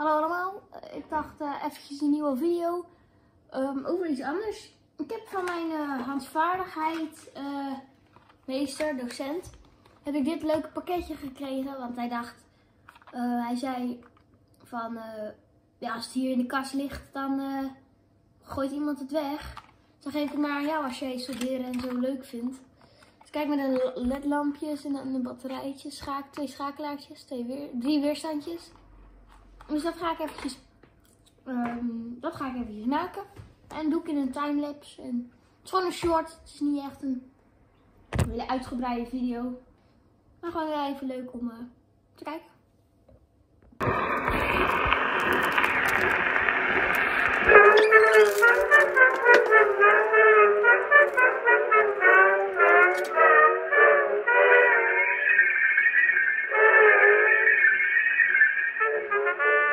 Hallo allemaal, Eh, ik dacht eh eventjes een nieuwe video ehm, over iets anders. Ik heb van mijn eh, handvaardigheid meester, docent, heb ik dit leuke pakketje gekregen. Want hij dacht, hij zei van, ja als het hier in de kast ligt, dan gooit iemand het weg. Dus dan geef ik het maar aan jou als jij studeren en zo leuk vindt. Dus kijk met de ledlampjes en dan de batterijtjes, schaak, twee schakelaartjes, twee weer, drie weerstandjes. Dus dat ga ik eventjes, ehm, dat ga ik eventjes maken. En doe ik in een timelapse. En het is gewoon een short. Het is niet echt een hele uitgebreide video. Maar gewoon even leuk om eh, te kijken.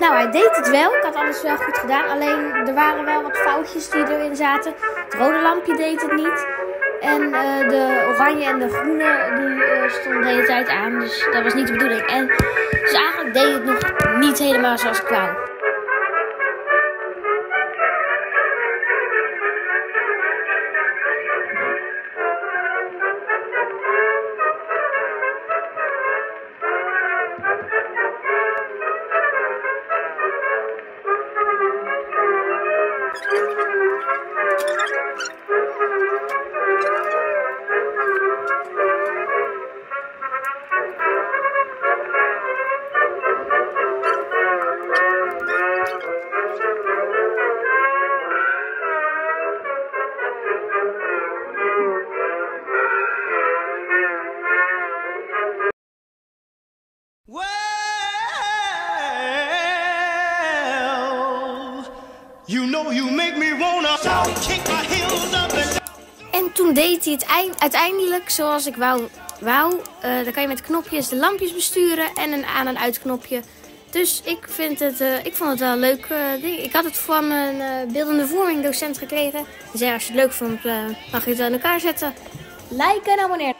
Nou, hij deed het wel. Ik had alles wel goed gedaan. Alleen er waren wel wat foutjes die erin zaten. Het rode lampje deed het niet. En eh, de oranje en de groene die eh, stonden de hele tijd aan. Dus dat was niet de bedoeling. En dus eigenlijk deed het nog niet helemaal zoals ik wou. En toen deed hij het eind- uiteindelijk zoals ik wou. wou. Eh, dan kan je met knopjes de lampjes besturen en een aan- en uitknopje. Dus ik, vind het, eh, ik vond het wel een leuk eh, ding. Ik had het van eh, beeldende vorming docent gekregen. Die zei als je het leuk vond, mag je het aan elkaar zetten. Like en abonneer.